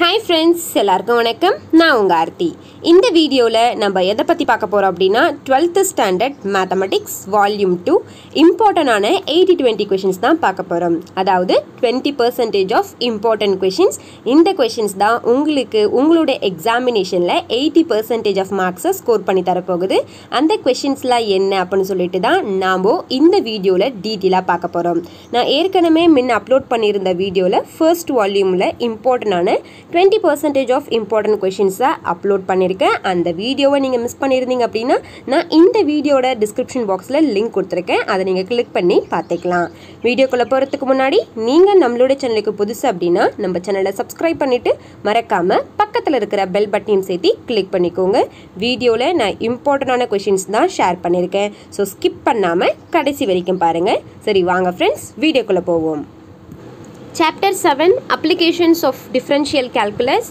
Hi friends எல்லாருக்கும் வணக்கம். நான் உங்கள் ஆர்த்தி. இந்த வீடியோவில் நம்ம எதை பற்றி பார்க்க போகிறோம் அப்படின்னா twelfth standard mathematics volume two இம்பார்ட்டண்டான எயிட்டி டுவெண்ட்டி கொஷின்ஸ் தான் பார்க்க போகிறோம் அதாவது twenty percentage of important questions இந்த கொஷின்ஸ் தான் உங்களுக்கு உங்களுடைய எக்ஸாமினேஷனில் எயிட்டி பர்சன்டேஜ் ஆஃப் மார்க்ஸை ஸ்கோர் பண்ணி தரப்போகுது. அந்த கொஷின்ஸ்லாம் என்ன அப்படின்னு சொல்லிட்டு தான் நாம் இந்த வீடியோவில் டீட்டெயிலாக பார்க்க போகிறோம் நான் ஏற்கனவே முன்ன அப்லோட் பண்ணியிருந்த வீடியோவில் ஃபர்ஸ்ட் வால்யூமில் இம்பார்ட்டண்டான டுவெண்ட்டி பர்சன்டேஜ் ஆஃப் இம்பார்ட்டன்ட் கொஷின்ஸை அப்லோட் பண்ணியிருக்கேன் அந்த வீடியோவை நீங்கள் மிஸ் பண்ணியிருந்தீங்க அப்படின்னா நான் இந்த வீடியோட டிஸ்கிரிப்ஷன் பாக்ஸில் லிங்க் கொடுத்துருக்கேன். அதை நீங்கள் கிளிக் பண்ணி பார்த்துக்கலாம். வீடியோக்குள்ளே போகிறதுக்கு முன்னாடி நீங்கள் நம்மளோட சேனலுக்கு புதுசு அப்படின்னா நம்ம சேனலை சப்ஸ்கிரைப் பண்ணிவிட்டு மறக்காமல் பக்கத்தில் இருக்கிற பெல் பட்டனையும் சேர்த்து கிளிக் பண்ணிக்கோங்க. வீடியோவில் நான் இம்பார்ட்டண்டான கொஷின்ஸ் தான் ஷேர் பண்ணியிருக்கேன் ஸோ ஸ்கிப் பண்ணாமல் கடைசி வரைக்கும் பாருங்கள் சரி வாங்க ஃப்ரெண்ட்ஸ் வீடியோக்குள்ளே போவோம். Chapter seven applications of differential calculus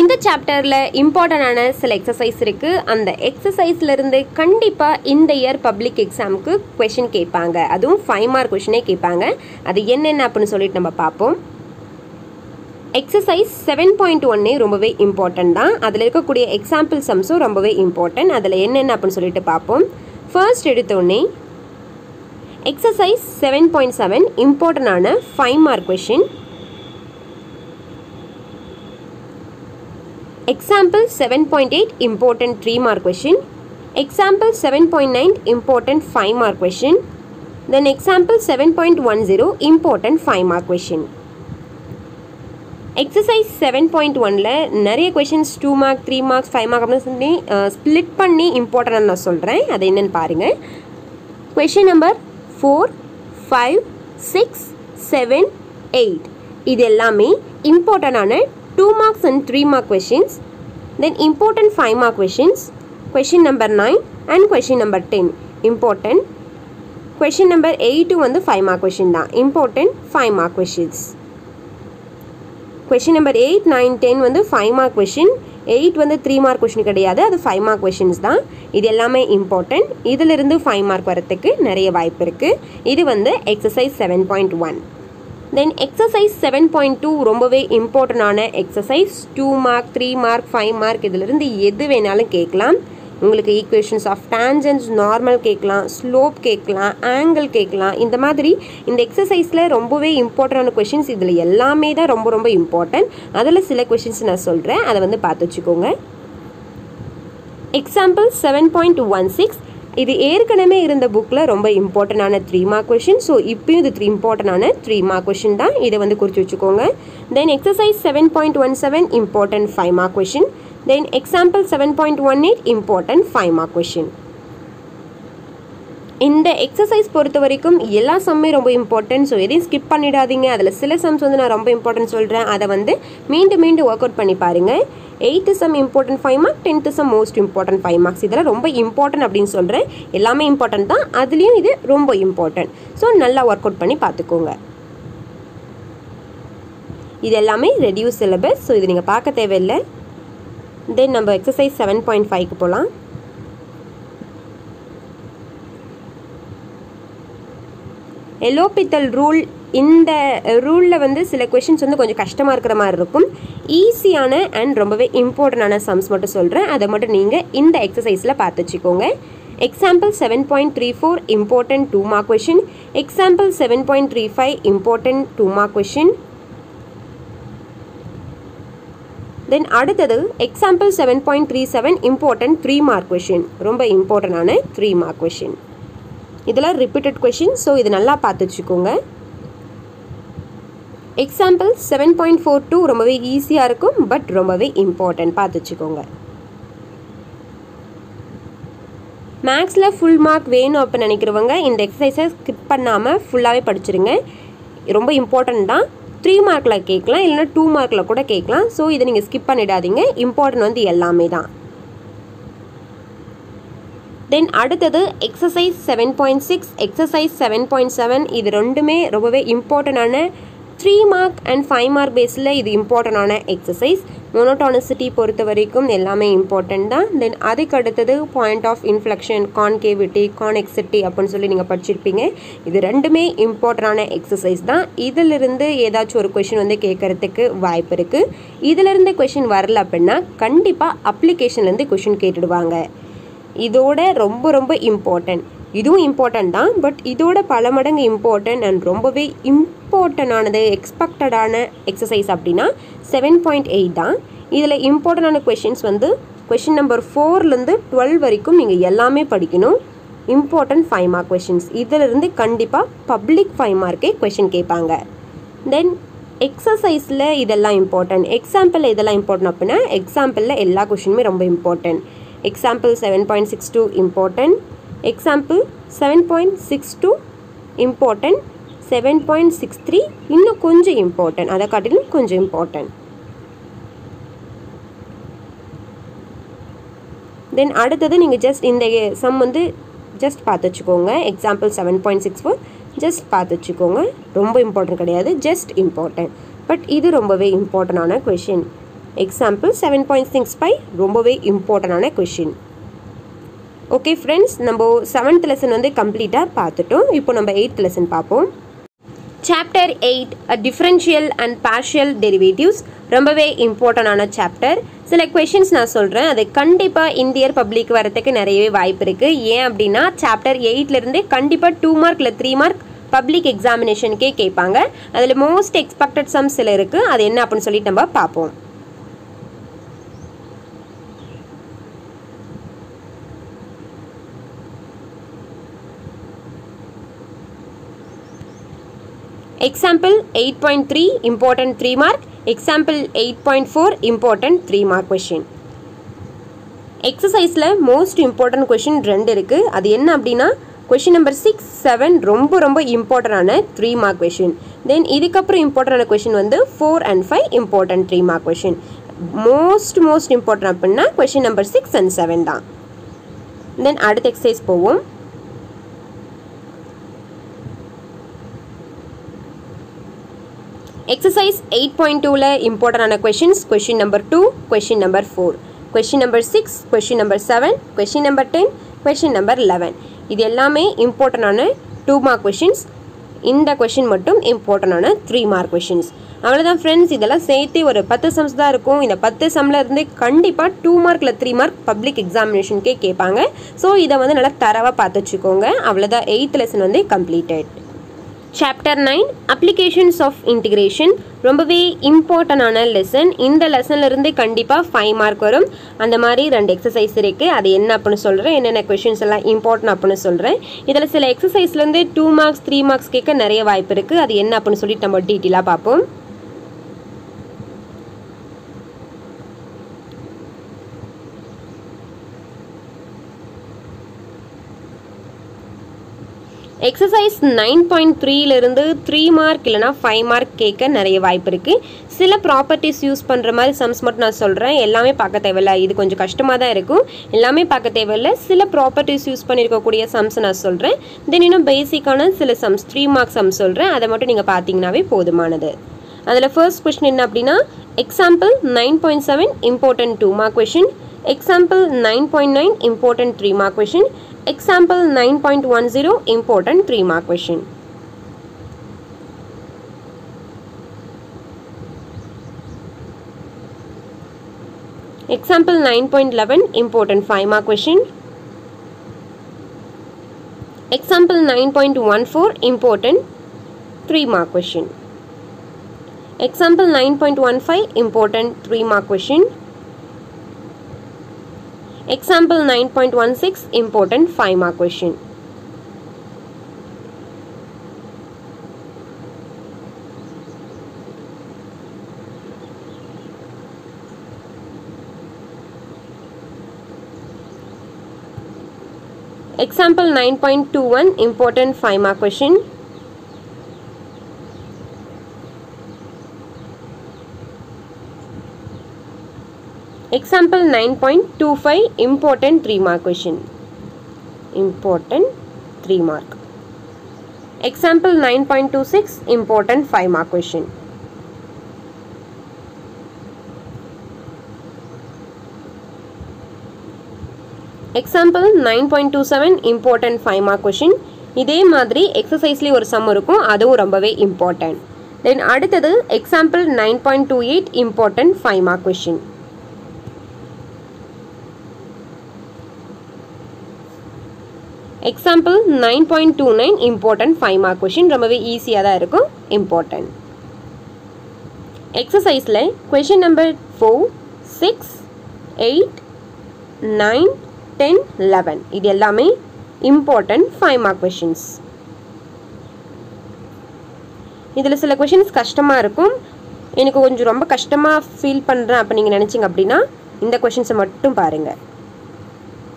இந்த சாப்டரில் இம்பார்ட்டண்டான சில எக்ஸசைஸ் இருக்குது அந்த எக்ஸசைஸ்லேருந்து கண்டிப்பாக இந்த இயர் பப்ளிக் எக்ஸாமுக்கு கொஷின் கேட்பாங்க. அதுவும் ஃபைவ் மார்க் கொஷினே கேட்பாங்க. அது என்னென்ன அப்படின்னு சொல்லிட்டு நம்ம பார்ப்போம் எக்ஸசைஸ் செவன் பாயிண்ட் ஒன்னே ரொம்பவே இம்பார்ட்டன்ட் தான். அதில் இருக்கக்கூடிய எக்ஸாம்பிள் சம்ஸும் ரொம்பவே இம்பார்ட்டன்ட் அதில் என்னென்ன அப்படின்னு சொல்லிட்டு பார்ப்போம் ஃபர்ஸ்ட் எடுத்தோடனே எக்ஸசைஸ் செவன் பாயிண்ட் செவன் இம்பார்ட்டண்டான five mark question example seven point eight important three mark question example seven point nine important five mark question then example seven point one zero important five mark question exercise seven point ஒனில் நிறைய questions two mark three marks five mark அப்படின்னு சொல்லி split பண்ணி important நான் சொல்கிறேன் அது என்னென்னு பாருங்கள் question number four five six seven eight இது எல்லாமே இம்பார்ட்டண்டான two marks and three mark questions then important five mark questions question number nine and question number ten important question number எயிட்டும் வந்து ஃபைவ் மார்க் கொஷின் தான். Important five mark questions question number eight nine ten வந்து five mark question eight வந்து three mark question கிடையாது. அது five mark questions தான். இது எல்லாமே important இதிலிருந்து ஃபைவ் மார்க் வரத்துக்கு நிறைய வாய்ப்பு இருக்குது இது வந்து exercise seven point one then exercise seven point two ரொம்பவே இம்பார்ட்டண்டான exercise two mark three mark five mark இதிலிருந்து எது வேணாலும் கேட்கலாம். உங்களுக்கு ஈக்குவேஷன்ஸ் ஆஃப் டேஞ்சன்ஸ் நார்மல் கேட்கலாம் ஸ்லோப் கேட்கலாம் ஆங்கிள் கேட்கலாம். இந்த மாதிரி இந்த எக்ஸசைஸில் ரொம்பவே இம்பார்ட்டண்டான கொஷின்ஸ் இதில் எல்லாமே தான் ரொம்ப ரொம்ப இம்பார்ட்டன்ட் அதில் சில கொஷின்ஸ் நான் சொல்கிறேன் அதை வந்து பார்த்து வச்சுக்கோங்க. Example seven point one six இது ஏற்கனவே இருந்த புக்கில் ரொம்ப இம்பார்ட்டண்டான த்ரீ மார்க் கொஷின் ஸோ இப்போயும் இது த்ரீ இம்பார்ட்டண்டான த்ரீ மார்க் கொஷின் தான். இதை வந்து குறித்து வச்சுக்கோங்க. Then exercise seven point one seven important five mark question then example seven point one eight important five mark question இந்த எக்ஸசைஸ் பொறுத்த வரைக்கும் எல்லா சம்மே ரொம்ப இம்பார்ட்டன்ட் ஸோ எதையும் ஸ்கிப் பண்ணிடாதீங்க. அதில் சில சம்ஸ் வந்து நான் ரொம்ப இம்பார்ட்டன்ட் சொல்கிறேன் அதை வந்து மீண்டும் மீண்டும் ஒர்க் அவுட் பண்ணி பாருங்கள் eighth sum important five mark tenth sum most important five marks இதெல்லாம் ரொம்ப இம்பார்ட்டன்ட் அப்படின்னு சொல்கிறேன் எல்லாமே இம்பார்ட்டன்ட் தான். அதுலேயும் இது ரொம்ப இம்பார்ட்டன்ட் ஸோ நல்லா ஒர்க் அவுட் பண்ணி பார்த்துக்கோங்க. இது எல்லாமே ரெடியூஸ் சிலபஸ் ஸோ இது நீங்கள் பார்க்க தேவையில்லை. தென் நம்ம எக்ஸசைஸ் செவன் பாயிண்ட் ஃபைவ்க்கு போகலாம் எலோபித்தல் ரூல் இந்த uh, ரூலில் வந்து சில கொஷின்ஸ் வந்து கொஞ்சம் கஷ்டமாக இருக்கிற மாதிரி இருக்கும். ஈஸியான அண்ட் ரொம்பவே இம்பார்ட்டண்டான சம்ஸ் மட்டும் சொல்கிறேன் அதை மட்டும் நீங்கள் இந்த எக்ஸசைஸில் பார்த்து வச்சுக்கோங்க. Example seven point three four important two mark question example seven point three five important two mark question then அடுத்தது example seven point three seven important three mark question ரொம்ப இம்பார்ட்டண்டான த்ரீ மார்க் கொஷின் இதெல்லாம் repeated question so இது நல்லா பார்த்து வச்சுக்கோங்க. Example seven point four two ரொம்பவே ஈஸியாக இருக்கும் பட் ரொம்பவே இம்பார்ட்டன்ட் பார்த்து வச்சுக்கோங்க. மேக்ஸில் ஃபுல் மார்க் வேணும் அப்போ நினைக்கிறவங்க இந்த எக்ஸசைஸை ஸ்கிப் பண்ணாமல் ஃபுல்லாகவே படிச்சிருங்க. ரொம்ப இம்பார்ட்டன்ட் தான். த்ரீ மார்க்கில் கேட்கலாம் இல்லைனா டூ மார்க்கில் கூட கேட்கலாம் ஸோ இதை நீங்கள் ஸ்கிப் பண்ணிடாதீங்க. இம்பார்ட்டன்ட் வந்து எல்லாமே தான். தென் அடுத்தது exercise seven point six exercise seven point seven இது ரெண்டுமே ரொம்பவே இம்பார்ட்டண்டான three mark and five mark பேஸில் இது இம்பார்ட்டண்டான எக்ஸசைஸ் மொனோட்டானிசிட்டி பொறுத்த வரைக்கும் எல்லாமே இம்பார்ட்டன்ட் தான். தென் அதுக்கு அடுத்தது point of inflection concavity convexity அப்படின்னு சொல்லி நீங்கள் படிச்சிருப்பீங்க. இது ரெண்டுமே இம்பார்ட்டண்டான எக்ஸசைஸ் தான். இதிலிருந்து ஏதாச்சும் ஒரு கொஷின் வந்து கேட்கறதுக்கு வாய்ப்பு இருக்குது இதிலிருந்து கொஷின் வரல அப்படின்னா கண்டிப்பாக அப்ளிகேஷன்லேருந்து கொஷின் கேட்டுடுவாங்க. இதோட ரொம்ப ரொம்ப இம்பார்ட்டன்ட் இதுவும் இம்பார்ட்டன்ட் தான். பட் இதோட பல மடங்கு இம்பார்ட்டன்ட் அண்ட் ரொம்பவே இம்பார்ட்டண்டானது எக்ஸ்பெக்டடான எக்ஸசைஸ் அப்படின்னா செவன் பாயிண்ட் எயிட் தான். இதில் இம்பார்ட்டண்டான கொஷின்ஸ் வந்து கொஷின் நம்பர் ஃபோர்லேருந்து டுவெல் வரைக்கும் நீங்கள் எல்லாமே படிக்கணும். இம்பார்ட்டன்ட் ஃபைவ் மார்க் கொஷின்ஸ் இதிலிருந்து கண்டிப்பாக பப்ளிக் ஃபைவ் மார்க்கே கொஷின் கேட்பாங்க. தென் எக்ஸசைஸில் இதெல்லாம் இம்பார்ட்டன்ட் எக்ஸாம்பிள் இதெல்லாம் இம்பார்ட்டன்ட் அப்படின்னா எக்ஸாம்பிளில் எல்லா கொஷினுமே ரொம்ப important example seven point six two important example seven point six two important seven point six three இன்னும் கொஞ்சம் இம்பார்ட்டன்ட் அதை காட்டிலும் கொஞ்சம் இம்பார்ட்டன்ட் தென் அடுத்தது நீங்கள் ஜஸ்ட் இந்த சம் வந்து ஜஸ்ட் பார்த்து வச்சுக்கோங்க. Example seven point six four just பார்த்து வச்சுக்கோங்க. ரொம்ப இம்பார்ட்டன்ட் கிடையாது ஜஸ்ட் இம்பார்ட்டன்ட் பட் இது ரொம்பவே இம்பார்ட்டண்டான question example seven point six five ரொம்பவே இம்பார்ட்டண்டான கொஷின் ஓகே ஃப்ரெண்ட்ஸ் நம்ம செவன்த் லெசன் வந்து கம்ப்ளீட்டாக பார்த்துட்டோம். இப்போ நம்ம எயித் லெசன் பார்ப்போம். Chapter eight uh differential and partial derivatives ரொம்பவே இம்பார்ட்டண்டான சாப்டர் சில கொஷின்ஸ் நான் சொல்கிறேன் அது கண்டிப்பாக இந்தியர் பப்ளிக் வரத்துக்கு நிறையவே வாய்ப்பு இருக்குது ஏன் அப்படின்னா சாப்டர் எயிட்லேருந்தே கண்டிப்பாக டூ மார்க் இல்லை த்ரீ மார்க் பப்ளிக் எக்ஸாமினேஷனுக்கே கேட்பாங்க. அதில் மோஸ்ட் எக்ஸ்பெக்டட் சம்ஸ் சில இருக்குது அது என்ன அப்படின்னு சொல்லிட்டு நம்ம பார்ப்போம். Example 8.3 important 3 mark. Example 8.4 important 3 mark question. எக்ஸசைஸில் மோஸ்ட் இம்பார்ட்டன்ட் கொஷின் ரெண்டு இருக்குது அது என்ன அப்படின்னா கொஷின் நம்பர் சிக்ஸ் செவன் ரொம்ப ரொம்ப இம்பார்ட்டண்டான த்ரீ மார்க் கொஷின் தென் இதுக்கப்புறம் இம்பார்ட்டண்டான கொஷின் வந்து four and five important three mark question most most important அப்படின்னா question number six and seven தான். தென் அடுத்த எக்ஸசைஸ் போவோம். எக்ஸசைஸ் எயிட் பாயிண்ட் டூவில் இம்பார்ட்டண்டான questions question number two question number four question number six question number seven question number ten question number eleven இது எல்லாமே இம்பார்ட்டண்டான two mark questions இந்த question மட்டும் இம்பார்ட்டண்டான த்ரீ மார்க் கொஷின்ஸ் அவ்வளோதான் ஃப்ரெண்ட்ஸ் இதெல்லாம் சேர்த்து ஒரு பத்து சம்ஸ் தான் இருக்கும். இந்த பத்து சம்மில் இருந்து கண்டிப்பாக டூ மார்க்கில் த்ரீ மார்க் பப்ளிக் எக்ஸாமினேஷனுக்கே கேட்பாங்க. ஸோ இதை வந்து நல்லா தரவாக பார்த்து வச்சுக்கோங்க. அவ்வளோதான் எயித் லெசன் வந்து completed chapter nine applications of integration ரொம்பவே இம்பார்ட்டண்டான லெசன் இந்த லெசன்லேருந்து கண்டிப்பாக ஃபைவ் மார்க் வரும். அந்த மாதிரி ரெண்டு எக்ஸசைஸ் இருக்குது அது என்ன அப்படின்னு சொல்கிறேன் என்னென்ன கொஷின்ஸ் எல்லாம் இம்பார்ட்டன் அப்படின்னு சொல்கிறேன் இதில் சில எக்ஸசைஸ்லேருந்து டூ மார்க்ஸ் த்ரீ மார்க்ஸ் கேட்க நிறைய வாய்ப்பு இருக்குது அது என்ன அப்படின்னு சொல்லிட்டு நம்ம டீட்டெயிலாக பார்ப்போம். எக்ஸசைஸ் நைன் பாயிண்ட் த்ரீலேருந்து த்ரீ மார்க் இல்லைனா ஃபைவ் மார்க் கேட்க நிறைய வாய்ப்பு இருக்குது சில ப்ராப்பர்ட்டிஸ் யூஸ் பண்ணுற மாதிரி சம்ஸ் மட்டும் நான் சொல்கிறேன் எல்லாமே பார்க்க தேவையில்ல. இது கொஞ்சம் கஷ்டமாக தான் இருக்கும். எல்லாமே பார்க்க தேவையில்ல. சில ப்ராப்பர்ட்டிஸ் யூஸ் பண்ணியிருக்கக்கூடிய சம்ஸ் நான் சொல்கிறேன் தென் இன்னும் பேசிக்கான சில சம்ஸ் த்ரீ மார்க் சம்ஸ் சொல்கிறேன் அதை மட்டும் நீங்கள் பார்த்தீங்கன்னாவே போதுமானது. அதில் ஃபர்ஸ்ட் கொஷின் என்ன அப்படின்னா example nine point seven important two mark question Example 9.9 important 3 mark question. Example 9.10 important 3 mark question. Example 9.11 important 5 mark question. Example 9.14 important 3 mark question. Example 9.15 important 3 mark question. Example 9.16 important 5 mark question. Example 9.21 important 5 mark question. Example 9.25 important 3 mark question. Important 3 mark. Example nine point two six important five example nine point two seven important five mark question இதே மாதிரி எக்ஸசைஸ்லேயும் ஒரு sum இருக்கும் அதுவும் ரொம்பவே important then அடுத்தது example nine point two eight important five mark question example nine point two nine important five mark question ரொம்பவே ஈஸியாக தான் இருக்கும். Important எக்ஸசைஸில் question number four six eight nine ten eleven இது எல்லாமே இம்பார்ட்டன்ட் ஃபைவ் மார்க் கொஷின்ஸ் இதில் சில questions கஷ்டமாக இருக்கும். எனக்கு கொஞ்சம் ரொம்ப கஷ்டமாக ஃபீல் பண்ணுறேன் அப்போ நீங்கள் நினச்சிங்க அப்படின்னா இந்த கொஷின்ஸை மட்டும் பாருங்கள்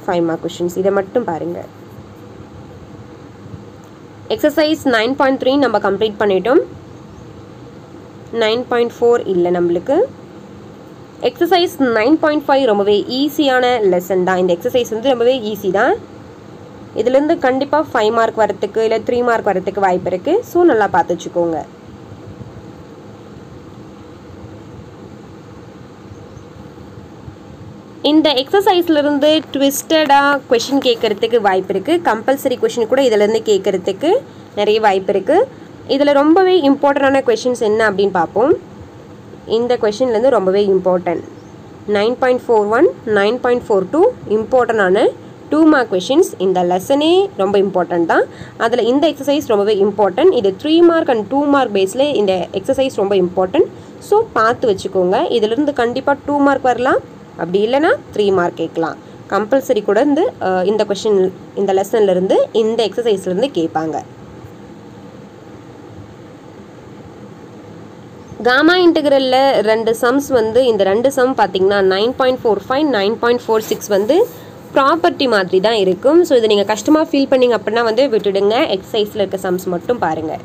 ஃபைவ் மார்க் கொஷின்ஸ் இதை மட்டும் பாருங்கள் எக்ஸசைஸ் நைன் பாயிண்ட் த்ரீ நம்ம கம்ப்ளீட் பண்ணிட்டோம். நைன் பாயிண்ட் ஃபோர் இல்லை நம்மளுக்கு. எக்ஸசைஸ் நைன் பாயிண்ட் ஃபைவ் ரொம்பவே ஈஸியான லெசன் தான். இந்த எக்ஸசைஸ் வந்து ரொம்பவே ஈஸி தான். இதுலேருந்து கண்டிப்பாக ஃபைவ் மார்க் வரத்துக்கு இல்லை த்ரீ மார்க் வரத்துக்கு வாய்ப்பு இருக்குது ஸோ நல்லா பார்த்து வச்சுக்கோங்க. இந்த எக்ஸசைஸ்லேருந்து ட்விஸ்டடாக கொஷின் கேட்குறதுக்கு வாய்ப்பு இருக்குது கம்பல்சரி கொஷின் கூட இதிலேருந்து கேட்குறதுக்கு நிறைய வாய்ப்பு இருக்குது இதில் ரொம்பவே இம்பார்ட்டண்டான கொஷின்ஸ் என்ன அப்படின்னு பார்ப்போம். இந்த கொஷின்லேருந்து ரொம்பவே important nine point four one nine point four two இம்பார்ட்டண்டான டூ மார்க் கொஷின்ஸ் இந்த லெசனே ரொம்ப இம்பார்ட்டன்ட் தான். அதில் இந்த எக்ஸசைஸ் ரொம்பவே இம்பார்ட்டன்ட் இது three mark and two mark பேஸில் இந்த எக்ஸசைஸ் ரொம்ப இம்பார்ட்டன்ட் ஸோ பார்த்து வச்சுக்கோங்க. இதிலிருந்து கண்டிப்பாக டூ மார்க் வரலாம். அப்படி இல்லைனா த்ரீ மார்க் கேட்கலாம். கம்பல்சரி கூட இருந்து இந்த கொஷின் இந்த லெசன்லேருந்து இந்த எக்ஸசைஸ்லேருந்து கேட்பாங்க. காமா இன்டகிரலில் ரெண்டு சம்ஸ் வந்து இந்த ரெண்டு சம் பார்த்தீங்கன்னா nine point four five nine point four six வந்து ப்ராப்பர்ட்டி மாதிரி தான் இருக்கும். ஸோ இதை நீங்கள் கஷ்டமாக ஃபீல் பண்ணிங்க அப்படின்னா வந்து விட்டுடுங்க. எக்ஸசைஸில் இருக்க சம்ஸ் மட்டும் பாருங்கள்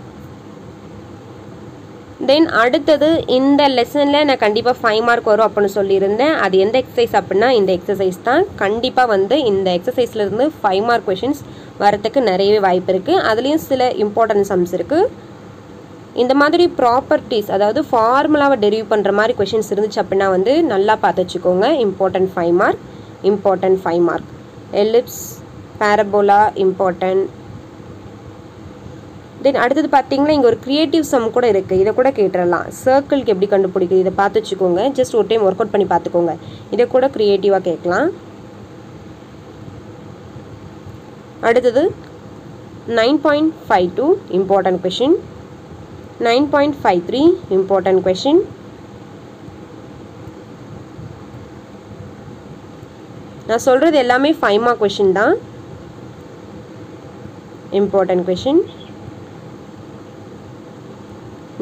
தென் அடுத்தது இந்த லெசனில் நான் கண்டிப்பாக ஃபைவ் மார்க் வரும் அப்படின்னு சொல்லியிருந்தேன். அது எந்த எக்ஸசைஸ் அப்படின்னா இந்த எக்ஸசைஸ் தான். கண்டிப்பாக வந்து இந்த எக்ஸசைஸ்லேருந்து ஃபைவ் மார்க் கொஷின்ஸ் வரத்துக்கு நிறையவே வாய்ப்பு இருக்குது அதுலேயும் சில இம்பார்ட்டன்ட் சம்ஸ் இருக்குது இந்த மாதிரி ப்ராப்பர்ட்டிஸ் அதாவது ஃபார்முலாவை டெரிவ் பண்ணுற மாதிரி கொஷின்ஸ் இருந்துச்சு அப்படின்னா வந்து நல்லா பார்த்து வச்சுக்கோங்க. Important five mark important five mark ellipse parabola important then அடுத்தது பார்த்தீங்கன்னா இங்கே ஒரு க்ரியேட்டிவ் சம் கூட இருக்குது இதை கூட கேட்டுடலாம் சர்க்கிள்க்கு எப்படி கண்டுபிடிக்குது இதை பார்த்து வச்சுக்கோங்க. ஜஸ்ட் ஒரு டைம் ஒர்க் அவுட் பண்ணி பார்த்துக்கோங்க. இதை கூட க்ரியேட்டிவாக கேட்கலாம். அடுத்தது nine point five two important question nine point five three important question நான் சொல்கிறது எல்லாமே ஃபைமா கொஷின் தான். இம்பார்ட்டன்ட் கொஷின்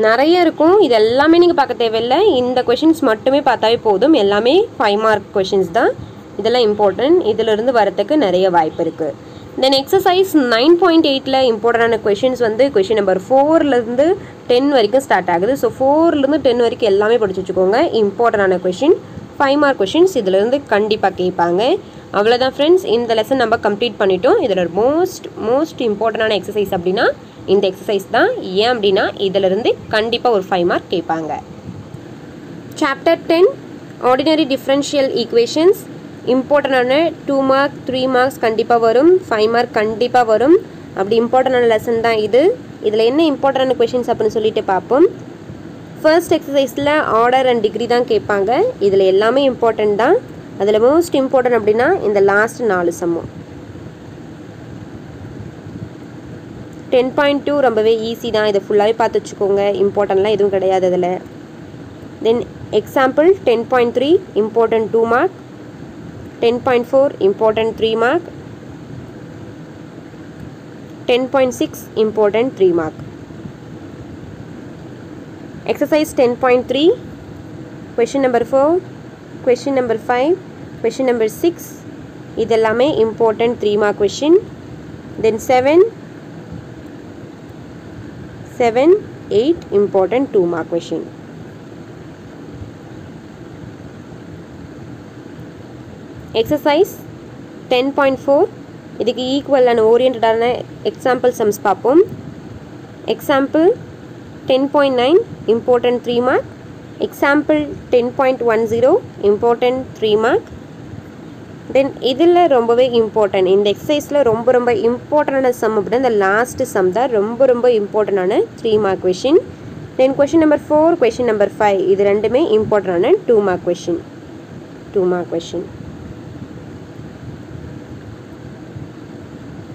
நிறைய இருக்கும். இது எல்லாமே நீங்கள் பார்க்க தேவையில்லை. இந்த கொஷின்ஸ் மட்டுமே பார்த்தாவே போதும். எல்லாமே ஃபைவ் மார்க் கொஷின்ஸ் தான். இதெல்லாம் இம்பார்ட்டன்ட் இதிலிருந்து வரத்துக்கு நிறைய வாய்ப்பு இருக்குது தென் எக்ஸசைஸ் நைன் பாயிண்ட் எயிட்டில் இம்பார்ட்டண்டான கொஷின்ஸ் வந்து கொஷின் நம்பர் ஃபோர்லேருந்து டென் வரைக்கும் ஸ்டார்ட் ஆகுது. ஸோ ஃபோர்லேருந்து டென் வரைக்கும் எல்லாமே படிச்சு வச்சுக்கோங்க. இம்பார்ட்டண்டான கொஷின் ஃபைவ் மார்க் கொஷின்ஸ் இதிலிருந்து கண்டிப்பாக கேட்பாங்க. அவ்வளோதான் ஃப்ரெண்ட்ஸ் இந்த லெசன் நம்ம கம்ப்ளீட் பண்ணிட்டோம். இதில் மோஸ்ட் மோஸ்ட் இம்பார்ட்டண்டான எக்ஸசைஸ் அப்படின்னா இந்த எக்ஸசைஸ் தான் ஏன் அப்படின்னா இதிலிருந்து கண்டிப்பாக ஒரு ஃபைவ் மார்க் கேட்பாங்க. Chapter ten ordinary differential equations இம்பார்ட்டண்டான டூ மார்க் த்ரீ மார்க்ஸ் கண்டிப்பாக வரும். ஃபைவ் மார்க் கண்டிப்பாக வரும். அப்படி இம்பார்ட்டண்டான லெசன் தான் இது. இதில் என்ன இம்பார்ட்டண்டான கொஷின்ஸ் அப்படின்னு சொல்லிட்டு பார்ப்போம். ஃபர்ஸ்ட் எக்ஸசைஸில் ஆர்டர் அண்ட் டிகிரி தான் கேட்பாங்க. இதில் எல்லாமே இம்பார்ட்டண்ட் தான். அதில் மோஸ்ட் இம்பார்ட்டன்ட் அப்படின்னா இந்த லாஸ்ட் நாலு சமம். டென் பாயிண்ட் டூ ரொம்பவே ஈஸி தான். இதை ஃபுல்லாகவே பார்த்து வச்சுக்கோங்க. இம்பார்ட்டன்ட்லாம் எதுவும் கிடையாது அதில். Then example ten point three important two mark ten point four important three mark ten point six important three mark exercise ten point three question number four question number five question number six இதெல்லாமே important three mark question then 7 seven eight important two mark question exercise ten point four इतनी equal oriented example sum पापम example ten point nine important three mark example ten point one zero important three mark then இதில் ரொம்பவே important இந்த எக்ஸசைஸில் ரொம்ப ரொம்ப இம்பார்ட்டண்டான some அப்படின்னா இந்த லாஸ்ட் சம் தான் ரொம்ப ரொம்ப இம்பார்ட்டண்டான three mark question then question number four question number five இது ரெண்டுமே இம்பார்ட்டண்டான two mark question two mark question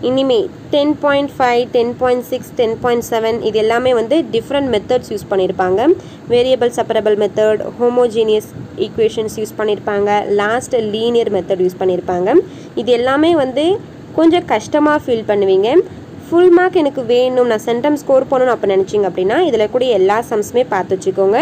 இனிமே ten point five ten point six ten point seven இது எல்லாமே வந்து டிஃப்ரெண்ட் மெத்தட்ஸ் யூஸ் பண்ணியிருப்பாங்க variable separable method homogeneous equations use பண்ணியிருப்பாங்க last linear method use பண்ணியிருப்பாங்க இது எல்லாமே வந்து கொஞ்சம் கஷ்டமாக ஃபீல் பண்ணுவீங்க. ஃபுல் மார்க் எனக்கு வேணும். நான் சென்டம் ஸ்கோர் பண்ணணும் அப்போ நினச்சிங்க அப்படின்னா இதில் கூட எல்லா சம்ஸுமே பார்த்து வச்சுக்கோங்க.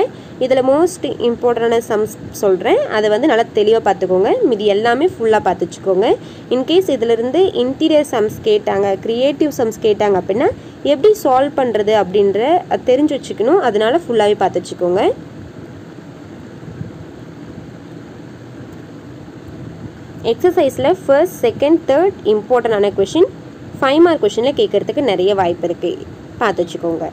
இதில் மோஸ்ட் இம்பார்ட்டண்டான சம்ஸ் சொல்கிறேன் அதை வந்து நல்லா தெளிவாக பார்த்துக்கோங்க. மீதி எல்லாமே ஃபுல்லாக பார்த்து வச்சுக்கோங்க. இன்கேஸ் இதிலிருந்து இன்டீரியர் சம்ஸ் கேட்டாங்க க்ரியேட்டிவ் சம்ஸ் கேட்டாங்க அப்படின்னா எப்படி சால்வ் பண்ணுறது அப்படின்ற தெரிஞ்சு வச்சுக்கணும். அதனால ஃபுல்லாகவே பார்த்து வச்சுக்கோங்க. எக்ஸசைஸில் ஃபர்ஸ்ட் செகண்ட் தேர்ட் இம்பார்ட்டண்டான கொஷின் ஃபைவ் மார்க் கொஷினில் கேட்குறதுக்கு நிறைய வாய்ப்பு இருக்குது பார்த்து வச்சுக்கோங்க.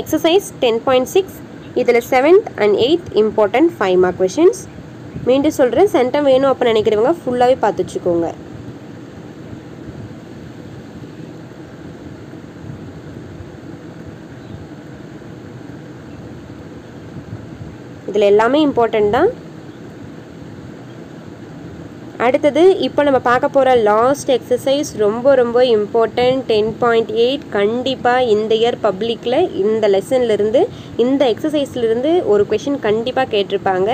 எக்ஸசைஸ் டென் பாயிண்ட் சிக்ஸ் இதில் seventh and eighth important five mark questions மீண்டும் சொல்கிறேன் சென்டம் வேணும் அப்போ நினைக்கிறவங்க ஃபுல்லாகவே பார்த்து வச்சுக்கோங்க. இதில் எல்லாமே இம்பார்ட்டண்ட் தான். அடுத்தது இப்போ நம்ம பார்க்க போகிற லாஸ்ட் எக்ஸசைஸ் ரொம்ப ரொம்ப இம்பார்ட்டன்ட் டென் பாயிண்ட் எயிட் கண்டிப்பாக இந்த இயர் பப்ளிக்கில் இந்த லெசன்லேருந்து இந்த எக்ஸசைஸ்லேருந்து ஒரு கொஷின் கண்டிப்பாக கேட்டிருப்பாங்க.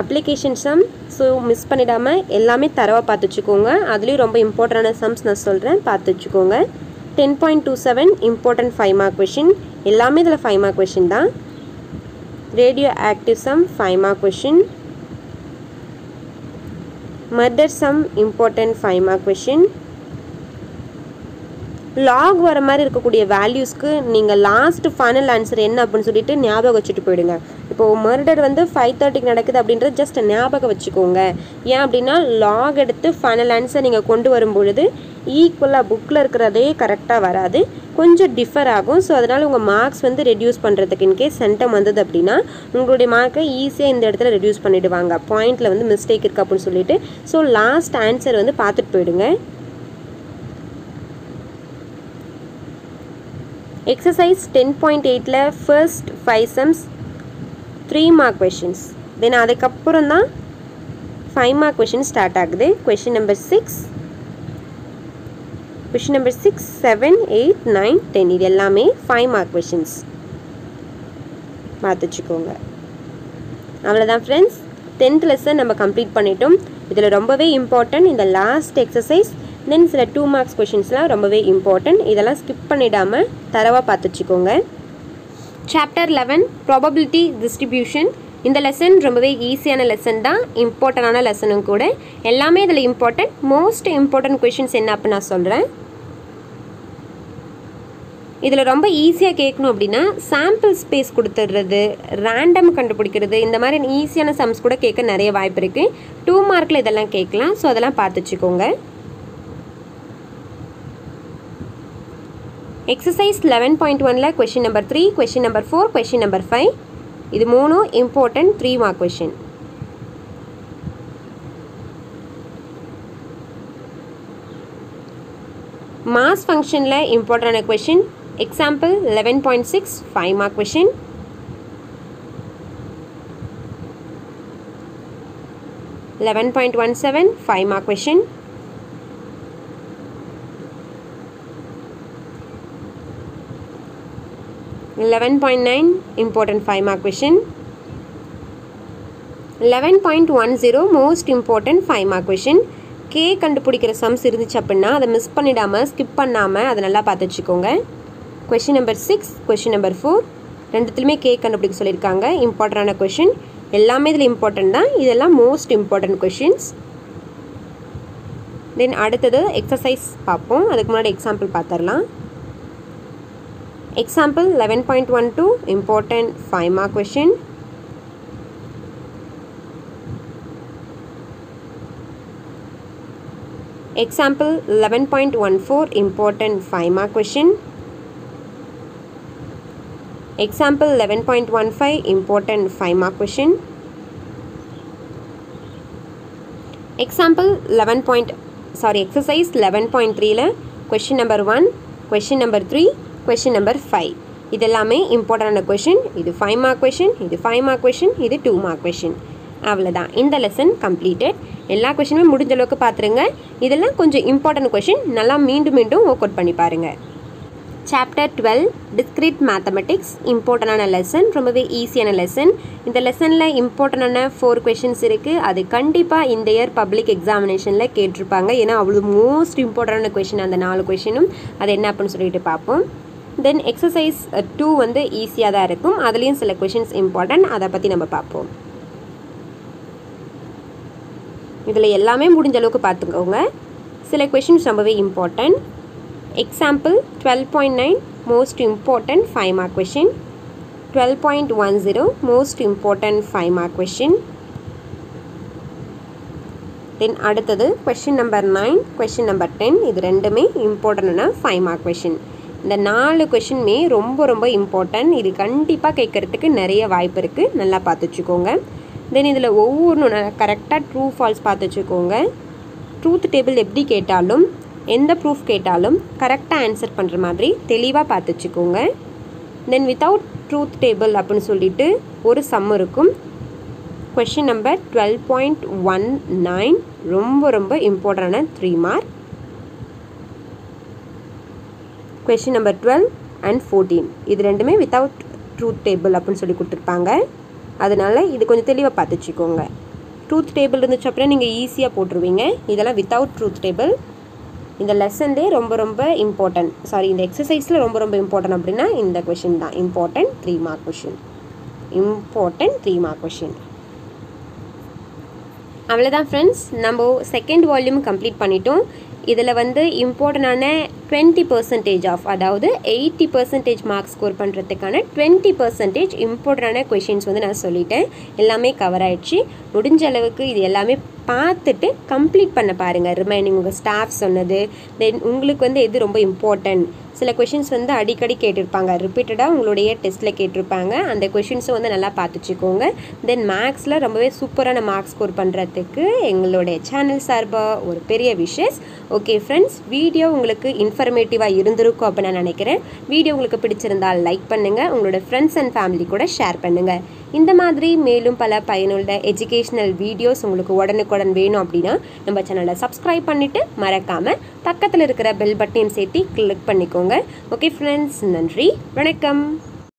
அப்ளிகேஷன் சம் ஸோ மிஸ் பண்ணிடாமல் எல்லாமே தரவாக பார்த்து வச்சுக்கோங்க. அதுலேயும் ரொம்ப இம்பார்ட்டண்டான சம்ஸ் நான் சொல்கிறேன் பார்த்து வச்சுக்கோங்க. Ten point two seven important five mark question எல்லாமே இதில் ஃபைவ் மார்க் கொஷின் தான். Radioactive sum five question murder sum important five question log வர மாதிரி இருக்கக்கூடிய வேல்யூஸ்க்கு நீங்கள் லாஸ்ட் ஃபைனல் ஆன்சர் என்ன அப்படின்னு சொல்லிட்டு ஞாபகம் வச்சுட்டு போயிடுங்க. இப்போது மர்டர் வந்து ஃபைவ் தேர்ட்டிக்கு நடக்குது அப்படின்றது ஜஸ்ட் ஞாபகம் வச்சுக்கோங்க. ஏன் அப்படின்னா லாக் எடுத்து ஃபைனல் ஆன்சர் நீங்கள் கொண்டு வரும் பொழுது ஈக்குவலாக புக்கில் இருக்கிறதே கரெக்டாக வராது. கொஞ்சம் டிஃபர் ஆகும். ஸோ அதனால் உங்கள் மார்க்ஸ் வந்து ரெடியூஸ் பண்ணுறதுக்கு இன்கேஸ் சென்டம் வந்தது அப்படின்னா உங்களுடைய மார்க்கை ஈஸியாக இந்த இடத்துல ரெடியூஸ் பண்ணிவிடுவாங்க பாயிண்டில் வந்து மிஸ்டேக் இருக்குது அப்படின்னு சொல்லிட்டு. ஸோ லாஸ்ட் ஆன்சர் வந்து பார்த்துட்டு போயிடுங்க. எக்ஸசைஸ் டென் பாயிண்ட் எயிட்டில் first five sums three mark questions then அதுக்கப்புறம் தான் ஃபைவ் மார்க் கொஷின் ஸ்டார்ட் ஆகுது. Question number six question number six seven eight nine ten இது எல்லாமே ஃபைவ் மார்க் கொஷின்ஸ் பார்த்து வச்சுக்கோங்க அவ்வளோதான் ஃப்ரெண்ட்ஸ் டென்த் லெசன் நம்ம கம்ப்ளீட் பண்ணிட்டோம். இதில் ரொம்பவே இம்பார்ட்டன்ட் இந்த லாஸ்ட் எக்ஸசைஸ் தென் சில டூ மார்க்ஸ் கொஷின்ஸ்லாம் ரொம்பவே இம்பார்ட்டன்ட் இதெல்லாம் ஸ்கிப் பண்ணிடாமல் தரவாக பார்த்து வச்சுக்கோங்க சாப்டர் லெவன் ப்ராபபிலிட்டி டிஸ்ட்ரிபியூஷன் இந்த லெசன் ரொம்பவே ஈஸியான லெசன் தான். இம்பார்ட்டண்டான லெசனும் கூட. எல்லாமே இதில் இம்பார்ட்டன்ட் மோஸ்ட் இம்பார்ட்டன்ட் கொஷின்ஸ் என்ன அப்படின்னு நான் சொல்கிறேன் இதில் ரொம்ப ஈஸியாக கேட்கணும் அப்படின்னா சாம்பிள் ஸ்பேஸ் கொடுத்துட்றது ரேண்டம் கண்டுபிடிக்கிறது இந்த மாதிரி ஈஸியான சம்ஸ் கூட கேட்க நிறைய வாய்ப்பு இருக்குது டூ மார்க்கில் இதெல்லாம் கேட்கலாம். ஸோ அதெல்லாம் பார்த்து வச்சுக்கோங்க. எக்ஸசைஸ் லெவன் பாயிண்ட் ஒனில் question number three question number four question number five இது மூணும் important three mark question mass ஃபங்க்ஷனில் இம்பார்ட்டண்டான question example eleven point six five mark question eleven point one seven five mark question eleven point nine mark five mark question eleven point one zero most important five mark question K கண்டுபிடிக்கிற sums இருந்துச்சு அப்படின்னா அதை miss பண்ணிடாமல் skip பண்ணாமல் அதை நல்லா பார்த்து வச்சுக்கோங்க. Question number six question number four ரெண்டுத்துலையுமே K கண்டுபிடிக்க சொல்லியிருக்காங்க. இம்பார்ட்டண்டான கொஷின் எல்லாமே இதில் இம்பார்ட்டன்ட் தான். இதெல்லாம் மோஸ்ட் இம்பார்ட்டன்ட் கொஷின்ஸ் தென் அடுத்தது எக்ஸசைஸ் பார்ப்போம். அதுக்கு முன்னாடி எக்ஸாம்பிள் பார்த்துடலாம். Example eleven point one two important five mark question Example 11.14 important. 5 mark question. Example 11.15 important 5 mark question. Example 11. Point, sorry exercise 11.3 ல question number 1, question number 3, question number 5 இதெல்லாமே இம்பார்ட்டண்டான question இது five mark question இது five mark question இது two mark question அவ்வளோதான் இந்த lesson completed எல்லா கொஷினுமே முடிஞ்ச அளவுக்கு பார்த்துருங்க இதெல்லாம் கொஞ்சம் இம்பார்ட்டன்ட் கொஷின் நல்லா மீண்டும் மீண்டும் ஒர்க் அவுட் பண்ணி பாருங்கள் சாப்டர் டுவெல் டிஸ்கிரிட் மேத்தமெட்டிக்ஸ் இம்பார்ட்டண்டான லெசன் ரொம்பவே ஈஸியான லெசன் இந்த லெசனில் இம்பார்ட்டண்டான ஃபோர் கொஷின்ஸ் இருக்குது அது கண்டிப்பாக இந்த இயர் பப்ளிக் எக்ஸாமினேஷனில் கேட்டிருப்பாங்க. ஏன்னா அவ்வளோ மோஸ்ட் இம்பார்ட்டண்டான கொஷின் அந்த நாலு கொஷினும் அது என்ன அப்படின்னு சொல்லிட்டு பார்ப்போம். தென் எக்ஸசைஸ் டூ வந்து ஈஸியாக தான் இருக்கும். அதுலேயும் சில கொஷின்ஸ் இம்பார்ட்டன்ட் அதை பற்றி நம்ம பார்ப்போம். இதில் எல்லாமே முடிஞ்ச அளவுக்கு பார்த்துக்கோங்க. சில கொஷின்ஸ் ரொம்பவே important example twelve point nine most mark question. Mark question twelve point one zero most mark question then அடுத்தது question number nine question number ten இது ரெண்டுமே இம்பார்ட்டன்டான ஃபைவ் மார்க் கொஷின் இந்த நாலு கொஷினுமே ரொம்ப ரொம்ப இம்பார்ட்டன்ட் இது கண்டிப்பாக கேட்குறதுக்கு நிறைய வாய்ப்பு இருக்குது நல்லா பார்த்து வச்சுக்கோங்க. தென் இதில் ஒவ்வொன்றும் கரெக்டாக ட்ரூ ஃபால்ஸ் பார்த்து வச்சுக்கோங்க. ட்ரூத் டேபிள் எப்படி கேட்டாலும் எந்த ப்ரூஃப் கேட்டாலும் கரெக்டாக ஆன்சர் பண்ணுற மாதிரி தெளிவாக பார்த்துச்சுக்கோங்க. தென் வித்தவுட் ட்ரூத் டேபிள் அப்படின்னு சொல்லிட்டு ஒரு சம் இருக்கும். Question number twelve point one nine ரொம்ப ரொம்ப இம்பார்ட்டண்டான three mark question number twelve and fourteen இது ரெண்டுமே வித்தவுட் ட்ரூத் டேபிள் அப்படின்னு சொல்லி கொடுத்துருப்பாங்க. அதனால் இது கொஞ்சம் தெளிவாக பார்த்து வச்சுக்கோங்க ட்ரூத் டேபிள் இருந்துச்சு அப்புறம் நீங்கள் ஈஸியாக போட்டுருவீங்க. இதெல்லாம் வித்தவுட் ட்ரூத் டேபிள் இந்த லெசன்லே ரொம்ப ரொம்ப இம்பார்ட்டன்ட் சாரி இந்த எக்ஸசைஸில் ரொம்ப ரொம்ப இம்பார்ட்டன்ட் அப்படின்னா இந்த கொஷின் தான். Important three mark question important three mark question அவ்வளோதான் ஃப்ரெண்ட்ஸ் நம்ம செகண்ட் வால்யூம் கம்ப்ளீட் பண்ணிட்டோம். இதில் வந்து இம்பார்ட்டண்டான டுவெண்ட்டி பர்சன்டேஜ் ஆஃப் அதாவது எயிட்டி பர்சன்டேஜ் மார்க் ஸ்கோர் பண்ணுறதுக்கான டுவெண்ட்டி பர்சன்டேஜ் இம்பார்ட்டண்டான கொஷின்ஸ் வந்து நான் சொல்லிட்டேன். எல்லாமே கவர் ஆயிடுச்சு. முடிஞ்ச அளவுக்கு இது எல்லாமே பார்த்துட்டு கம்ப்ளீட் பண்ண பாருங்கள் ரிமைனிங் உங்கள் ஸ்டாஃப் சொன்னது தென் உங்களுக்கு வந்து எது ரொம்ப இம்பார்ட்டன்ட் சில கொஷின்ஸ் வந்து அடிக்கடி கேட்டிருப்பாங்க. ரிப்பீட்டடாக உங்களுடைய டெஸ்ட்டில் கேட்டிருப்பாங்க. அந்த கொஷின்ஸும் வந்து நல்லா பார்த்துச்சுக்கோங்க. தென் மேக்ஸில் ரொம்பவே சூப்பரான மார்க் ஸ்கோர் பண்ணுறதுக்கு எங்களுடைய சேனல் சார்பாக ஒரு பெரிய விஷஸ் ஓகே ஃப்ரெண்ட்ஸ் வீடியோ உங்களுக்கு இன்ஃபர்மேட்டிவாக இருந்திருக்கும் அப்படின்னு நான் நினைக்கிறேன். வீடியோ உங்களுக்கு பிடிச்சிருந்தால் லைக் பண்ணுங்கள் உங்களோட ஃப்ரெண்ட்ஸ் அண்ட் ஃபேமிலி கூட ஷேர் பண்ணுங்கள் இந்த மாதிரி மேலும் பல பயனுள்ள எஜுகேஷ்னல் வீடியோஸ் உங்களுக்கு உடனுக்குடன் வேணும் அப்படின்னா நம்ம சேனலை சப்ஸ்கிரைப் பண்ணிவிட்டு மறக்காமல் பக்கத்தில் இருக்கிற பெல் பட்டனையும் சேர்த்து கிளிக் பண்ணிக்கோங்க. ஓகே ஃப்ரெண்ட்ஸ் நன்றி. வணக்கம்.